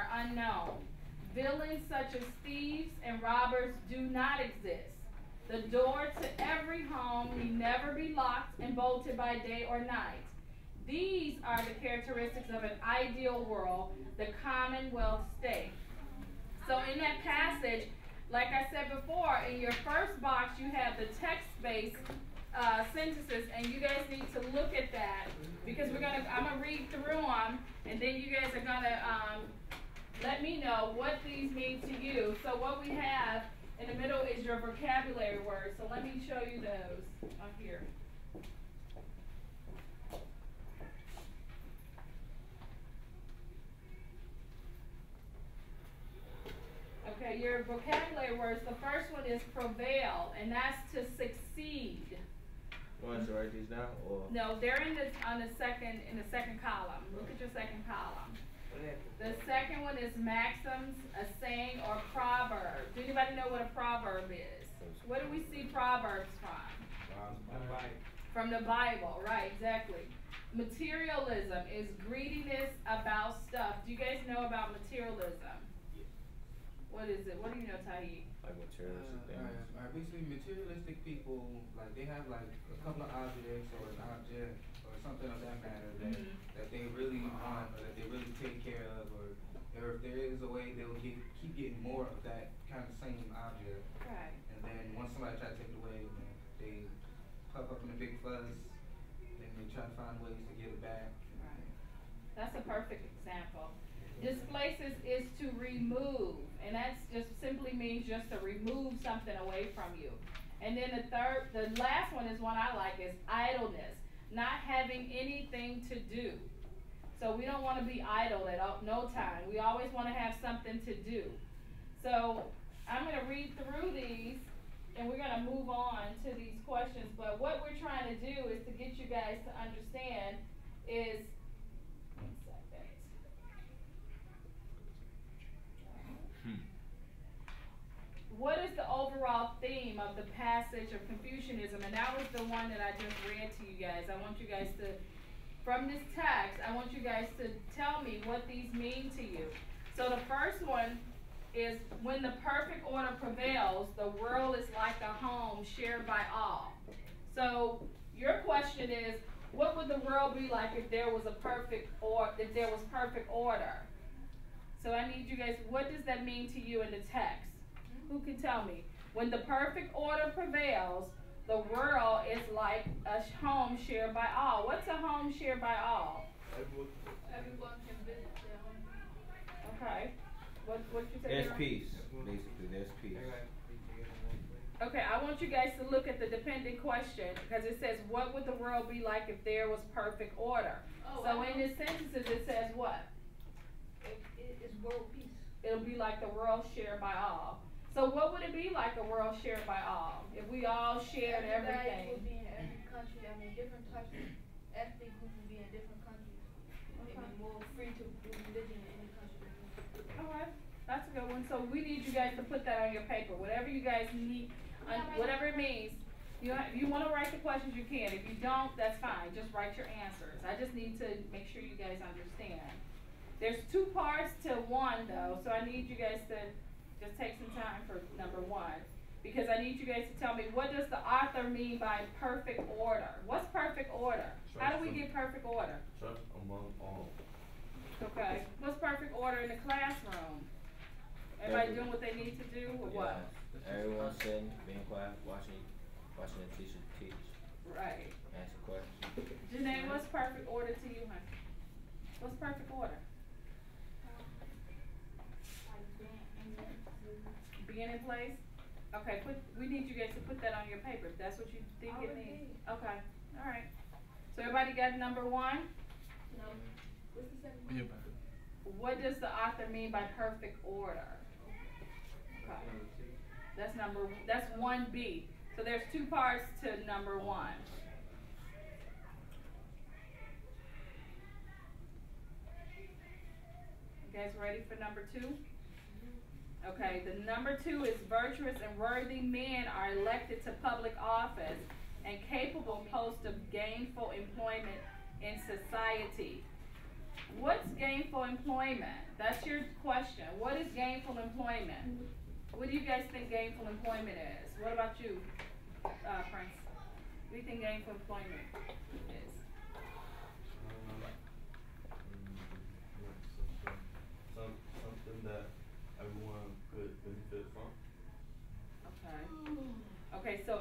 are unknown. Villains such as thieves and robbers do not exist. The door to every home need never be locked and bolted by day or night. These are the characteristics of an ideal world, the Commonwealth state. So in that passage, like I said before, in your first box you have the text-based uh, sentences, and you guys need to look at that because we're gonna. I'm gonna read through them, and then you guys are gonna um, let me know what these mean to you. So what we have in the middle is your vocabulary words. So let me show you those on here. Okay, your vocabulary words, the first one is prevail, and that's to succeed. You want to write these down or? No, they're in the, on the second, in the second column. Look at your second column. The second one is maxims, a saying, or proverb. Do anybody know what a proverb is? Where do we see proverbs from? From the Bible, right, exactly. Materialism is greediness about stuff. Do you guys know about materialism? What is it? What do you know, Tahi? Like materialistic Uh, things. alright, alright, basically materialistic people, like they have like a couple of objects or an object or something of that matter that, Mhm. that they really want or that they really take care of or, or if there is a way they'll get, keep getting more of that kind of same object. Right. And then once somebody tries to take it away, then they pop up in a big fuss, then they try to find ways to get it back. Right. That's a perfect example. Displaces is to remove, and that's just simply means just to remove something away from you. And then the third, the last one is one I like is idleness, not having anything to do. So we don't want to be idle at all, no time. We always want to have something to do. So I'm going to read through these, and we're going to move on to these questions. But what we're trying to do is to get you guys to understand is one second. What is the overall theme of the passage of Confucianism? And that was the one that I just read to you guys. I want you guys to, from this text, I want you guys to tell me what these mean to you. So the first one is when the perfect order prevails, the world is like a home shared by all. So your question is, what would the world be like if there was a perfect or if there was perfect order? So I need you guys, what does that mean to you in the text? Who can tell me? When the perfect order prevails, the world is like a home shared by all. What's a home shared by all? Everyone can visit their home. Okay. What what you say? There's peace, basically, there's peace. Okay, I want you guys to look at the dependent question because it says, "What would the world be like if there was perfect order?" Oh, so in know. this sentences, it says what? It, it, it's world peace. It'll be like the world shared by all. So what would it be like a world shared by all if we all shared Everybody everything? would be in every country. I mean, different types of ethnic groups would be in different countries. Okay. be more free to do religion in any country. All right, that's a good one. So we need you guys to put that on your paper. Whatever you guys need, whatever it means. You if you want to write the questions, you can. If you don't, that's fine. Just write your answers. I just need to make sure you guys understand. There's two parts to one though, so I need you guys to just take some time for number one. Because I need you guys to tell me what does the author mean by perfect order? What's perfect order? How do we get perfect order? Trust among all. Okay, what's perfect order in the classroom? Everybody doing what they need to do, or what? Everyone sitting, being quiet, watching, watching the teacher teach, Right. answer questions. Janae, what's perfect order to you, honey? What's perfect order? Being in place? Okay, put, we need you guys to put that on your paper, if that's what you think it Already. needs. Okay, alright. So everybody got number one? No. What's the second one? What does the author mean by perfect order? Okay. That's number, that's one B. So there's two parts to number one. You guys ready for number two? Okay, the number two is virtuous and worthy men are elected to public office and capable posts of gainful employment in society. What's gainful employment? That's your question. What is gainful employment? What do you guys think gainful employment is? What about you, uh, Prince? What do you think gainful employment is? Some, something that everyone could benefit from. Okay. Okay, so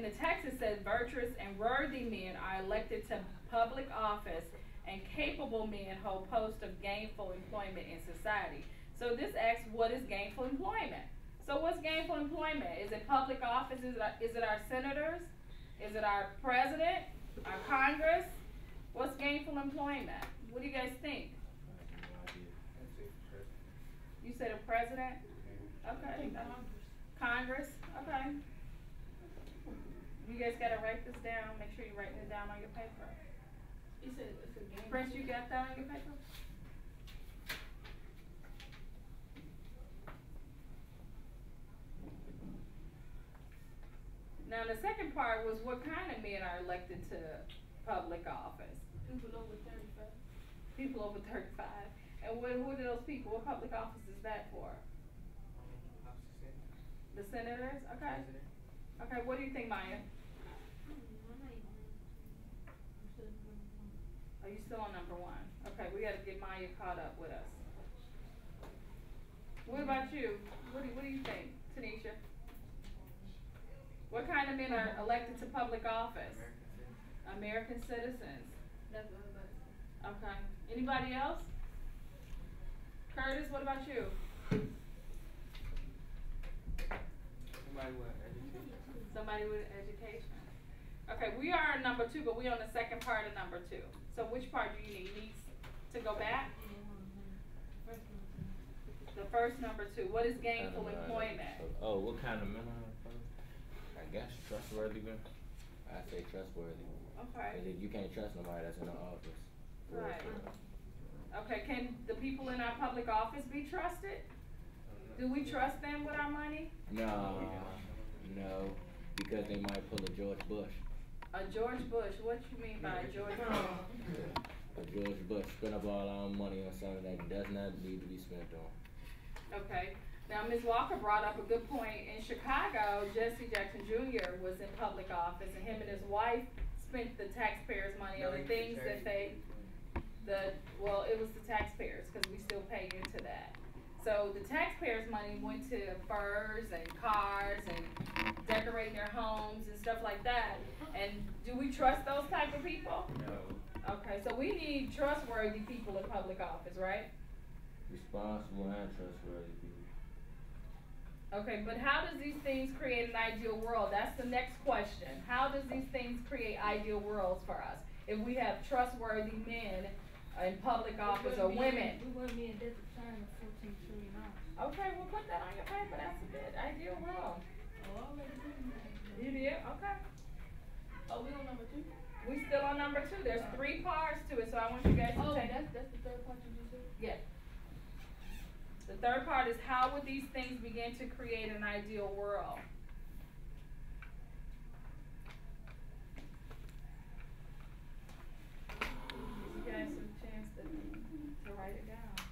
in the, text it says virtuous and worthy men are elected to public office and capable men hold posts of gainful employment in society. So this asks, what is gainful employment? So what's gainful employment? Is it public office? Is it, our- it our senators? Is it our president? Our Congress? What's gainful employment? What do you guys think? I'd say for You said a president? Okay. uh, Congress, okay. You guys gotta write this down, make sure you're writing it down on your paper. You said it's a game. Prince, you got that on your paper? Now, the second part was what kind of men are elected to public office? People over thirty-five. People over thirty-five. And what, what are those people, what public office is that for? The senators, okay? Okay, what do you think, Maya? Are you still on number one? Okay, we gotta get Maya caught up with us. What about you? What do, what do you think, Tanisha? What kind of men are elected to public office? American citizens. That's what I'm about to say. Okay, anybody else? Curtis, what about you? Somebody with education. Somebody with education. Okay, we are on number two, but we on the second part of number two. So which part do you need? You need to go back? The first number two, what is gainful Kind of, employment? Oh, what kind of men are I guess trustworthy men. I say trustworthy. Okay, if you can't trust nobody that's in the office. Right. okay, can the people in our public office be trusted? Do we trust them with our money? No, no, because they might pull a George Bush. A George Bush, what you mean by a George Bush? A George Bush spent up all our money on something that does not need to be spent on. Okay, now Ms. Walker brought up a good point. In Chicago, Jesse Jackson Jr. was in public office and him and his wife spent the taxpayers' money on the things that they, the, well, it was the taxpayers, cause we still pay into that. So the taxpayers' money went to furs and cars and decorating their homes and stuff like that. And do we trust those type of people? No. Okay, so we need trustworthy people in public office, right? Responsible and trustworthy people. Okay, but how does these things create an ideal world? That's the next question. How does these things create ideal worlds for us? If we have trustworthy men in public office or in- women? We wouldn't be in debt to China fourteen trillion dollars. Okay, we'll put that on your paper. That's a good ideal world. Oh, already that. You did? Okay. Oh, we on number two? We still on number two. There's three parts to it, so I want you guys to Oh, take. that's, that's the third part you just said? Yeah. The third part is how would these things begin to create an ideal world? Give you guys a chance to, to write it down.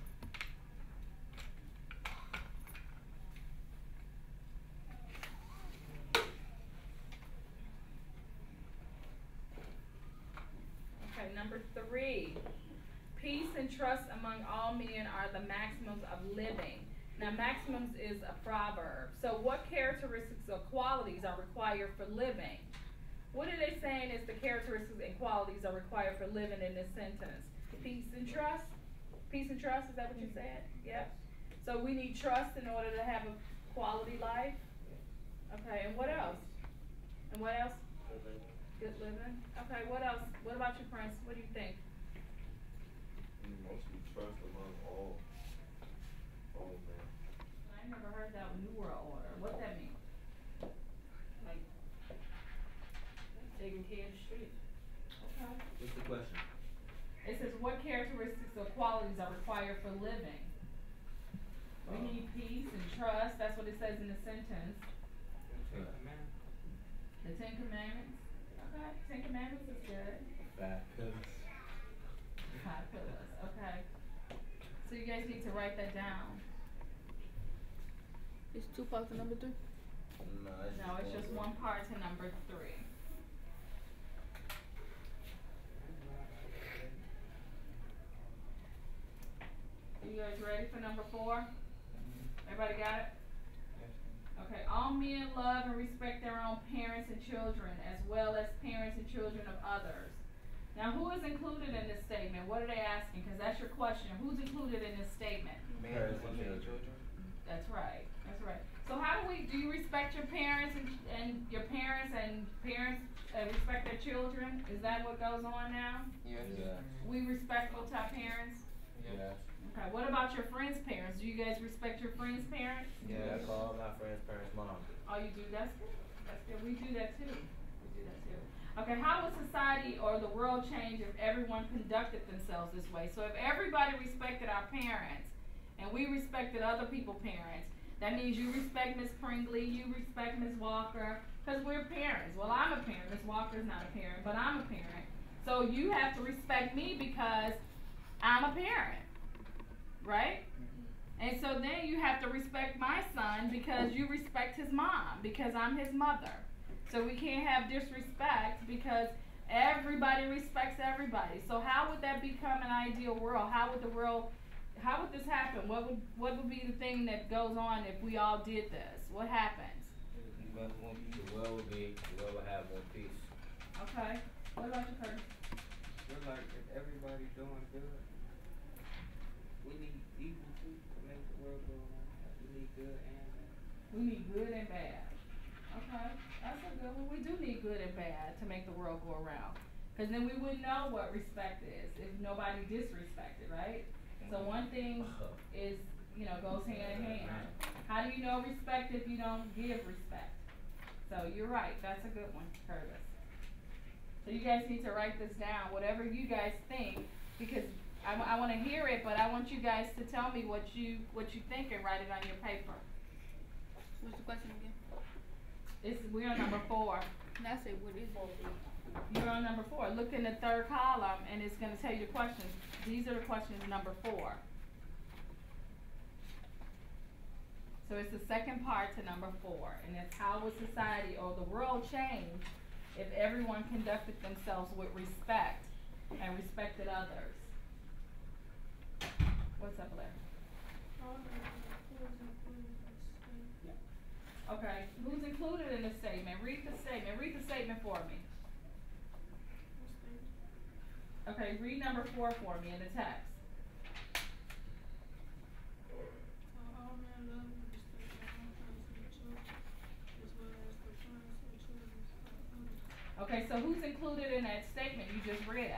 Okay, number three. Peace and trust among all men are the maximums of living. Now, maximums is a proverb. So, what characteristics or qualities are required for living? What are they saying is the characteristics and qualities are required for living in this sentence? Peace and trust? Peace and trust, is that what you mm-hmm. said? Yep. So, we need trust in order to have a quality life? Okay, and what else? And what else? Good living? Okay, what else? What about you, Prince? What do you think? Mostly trust among all, all men. I never heard that New World Order. What that mean? Like taking care of the street. Okay. What's the question? It says what characteristics or qualities are required for living? We Uh, need peace and trust. That's what it says in the sentence. Take the man. The Ten Commandments. Okay, Ten Commandments is good. Fact. Cause calculus, okay? So you guys need to write that down. It's two parts of number three. No, it's just No, it's just one part to number three. You guys ready for number four? Everybody got it? Okay, all men love and respect their own parents and children, as well as parents and children of others. Now, who is included in this statement? What are they asking? Cause that's your question. Who's included in this statement? Parents and children. That's right, that's right. So how do we, do you respect your parents and, and your parents and parents, uh, respect their children? Is that what goes on now? Yeah. We respectful to our parents? Yeah. Okay, what about your friends' parents? Do you guys respect your friends' parents? Yeah, I call my friend's parents mom. Oh, you do, that's good, that's good, we do that too, we do that too. Okay, how would society or the world change if everyone conducted themselves this way? So if everybody respected our parents, and we respected other people's parents, that means you respect Miss Pringley, you respect Miss Walker, cause we're parents. Well, I'm a parent, Miss Walker's not a parent, but I'm a parent. So you have to respect me because I'm a parent, right? Mm-hmm. And so then you have to respect my son because you respect his mom, because I'm his mother. So we can't have disrespect because everybody respects everybody. So how would that become an ideal world? How would the world, how would this happen? What would, what would be the thing that goes on if we all did this? What happens? The world would be, the world would have more peace. Okay, what about you, Curtis? We're like, if everybody doing good, good and. We need good and bad. Okay, that's a good one. We do need good and bad to make the world go around. Cause then we wouldn't know what respect is if nobody disrespected, right? So mm-hmm. one thing uh-huh. is, you know, goes hand in hand. How do you know respect if you don't give respect? So you're right, that's a good one, Curtis. So you guys need to write this down, whatever you guys think, because I, I wanna hear it, but I want you guys to tell me what you, what you think and write it on your paper. What's the question again? It's, we're on number four. And I said, what is it? You're on number four. Look in the third column and it's gonna tell you the questions. These are the questions number four. So it's the second part to number four, and it's how would society or the world change if everyone conducted themselves with respect and respected others? What's up, Blair? Okay, who's included in the statement? Read the statement. Read the statement for me. Okay, read number four for me in the text. Okay, so who's included in that statement you just read?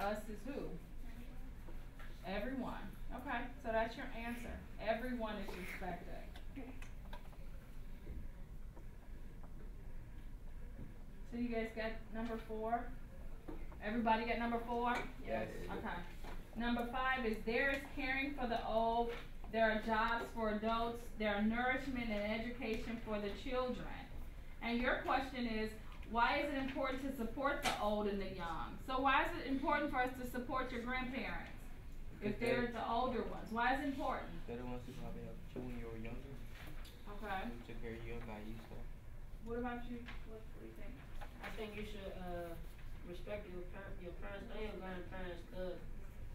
Us is who? Everyone. Okay, so that's your answer. Everyone is respected. So you guys got number four? Everybody got number four? Yes. Okay. Number five is there is caring for the old, there are jobs for adults, there are nourishment and education for the children. And your question is, why is it important to support the old and the young? So why is it important for us to support your grandparents? If they're the older ones, why is it important? They're the ones who probably helped you when you were younger. Okay, Who took care of you and got you stuff. what about you? What, what do you think? I think you should, uh, respect your par- your parents and your grandparents, cause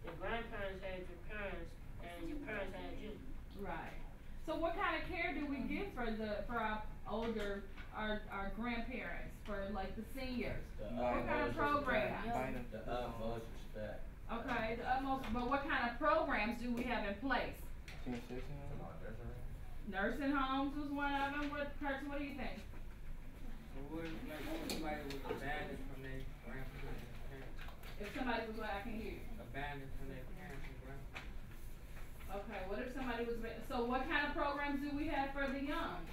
your grandparents had your parents, and your parents had you. Right. So what kind of care do we give for the, for our older, our, our grandparents, for like the seniors? The What kind of utmost program? respect. Invite 'em. The utmost respect. Okay, the utmost, but what kind of programs do we have in place? Senior citizen home? Nursing homes was one of them, what, Kurtz, what do you think? If somebody was abandoned from their grandparents? If somebody was, like, I can hear. Abandoned from their parents and grandparents? Okay, what if somebody was, so what kind of programs do we have for the young?